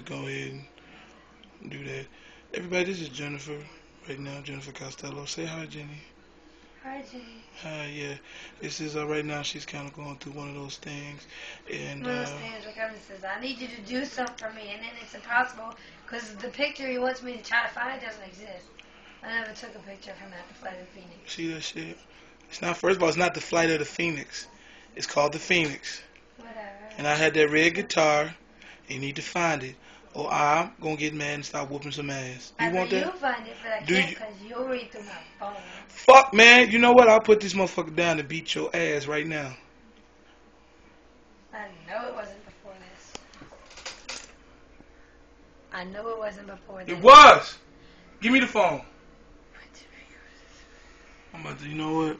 just go ahead and do that. Everybody, this is Jennifer right now. Jennifer Costello. Say hi, Jenny. Hi, Jenny. Hi, yeah. This is uh, right now. She's kind of going through one of those things, and One of those uh, things where Kevin says, I need you to do something for me, and then it's impossible because the picture he wants me to try to find doesn't exist. I never took a picture of him at the flight of the Phoenix. see that shit. It's not. First of all, it's not the flight of the Phoenix. It's called the Phoenix. Whatever. And I had that red guitar. You need to find it, or I'm gonna get mad and start whooping some ass. You I want that? you'll find it, but I Do can't you- because you'll read through my phone. Fuck, man. You know what? I'll put this motherfucker down and beat your ass right now. I know it wasn't before this. I know it wasn't before this. It was. Give me the phone. I'm about to. You know what?